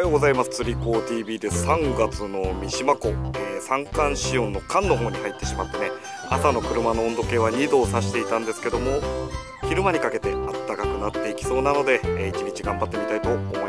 はようございます。釣り子 TV です3月の三島湖、えー、三寒四温の間の方に入ってしまってね朝の車の温度計は2度を指していたんですけども昼間にかけて暖かくなっていきそうなので、えー、一日頑張ってみたいと思います。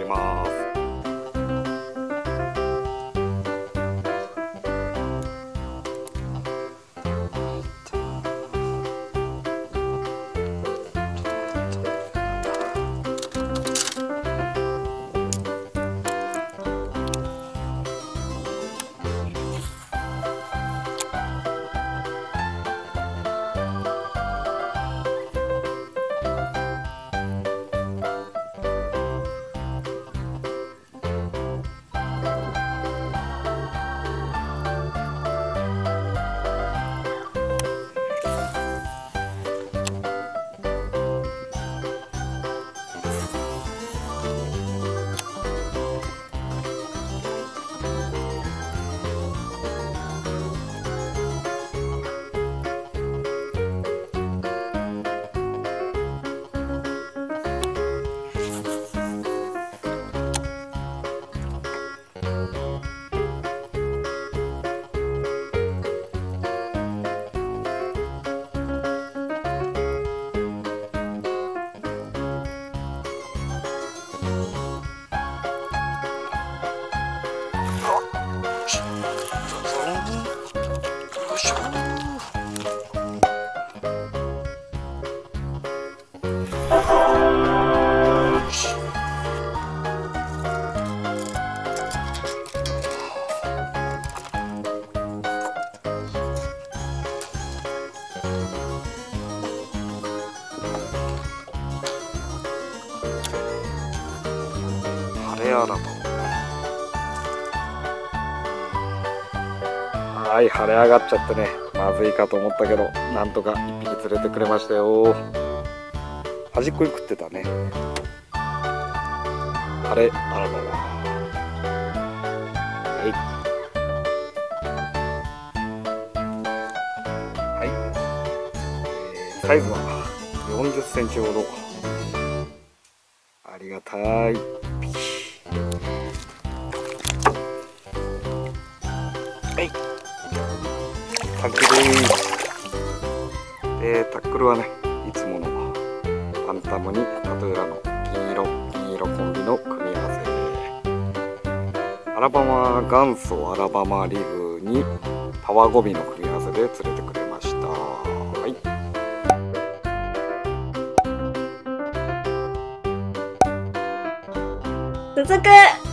晴れやだと。はい晴れ上がっちゃってね。まずいかと思ったけどなんとか1匹連れてくれましたよ。端っこに食ってたね。晴れあらららはい。はい、え、サイズは40センチほど。ありがたい。はい。タックルですタックルはねいつものパンタムにタトゥーラの銀色銀色コンビの組み合わせアラバマ元祖アラバマリブにパワーゴビの組み合わせで連れてくれ。続く